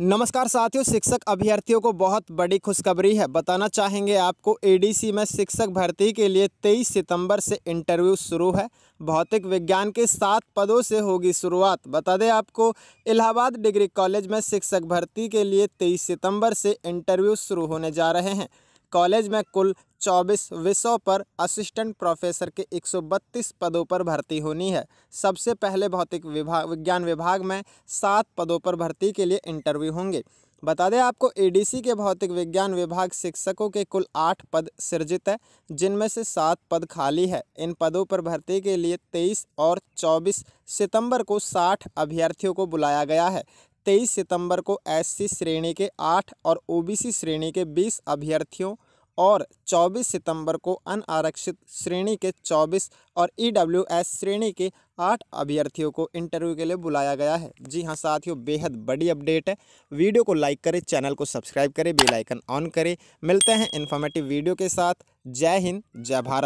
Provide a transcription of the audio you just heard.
नमस्कार साथियों, शिक्षक अभ्यर्थियों को बहुत बड़ी खुशखबरी है। बताना चाहेंगे आपको एडीसी में शिक्षक भर्ती के लिए 23 सितंबर से इंटरव्यू शुरू है। भौतिक विज्ञान के सात पदों से होगी शुरुआत। बता दें आपको, इलाहाबाद डिग्री कॉलेज में शिक्षक भर्ती के लिए 23 सितंबर से इंटरव्यू शुरू होने जा रहे हैं। कॉलेज में कुल 24 विषयों पर असिस्टेंट प्रोफेसर के 132 पदों पर भर्ती होनी है। सबसे पहले भौतिक विभाग विज्ञान विभाग में सात पदों पर भर्ती के लिए इंटरव्यू होंगे। बता दें आपको एडीसी के भौतिक विज्ञान विभाग शिक्षकों के कुल आठ पद सृजित है, जिनमें से सात पद खाली है। इन पदों पर भर्ती के लिए तेईस और चौबीस सितंबर को साठ अभ्यर्थियों को बुलाया गया है। तेईस सितंबर को एससी श्रेणी के आठ और ओबीसी श्रेणी के बीस अभ्यर्थियों और 24 सितंबर को अनारक्षित श्रेणी के 24 और ईडब्ल्यूएस श्रेणी के आठ अभ्यर्थियों को इंटरव्यू के लिए बुलाया गया है। जी हाँ साथियों, बेहद बड़ी अपडेट है। वीडियो को लाइक करें, चैनल को सब्सक्राइब करें, बेल आइकन ऑन करें। मिलते हैं इन्फॉर्मेटिव वीडियो के साथ। जय हिंद, जय भारत।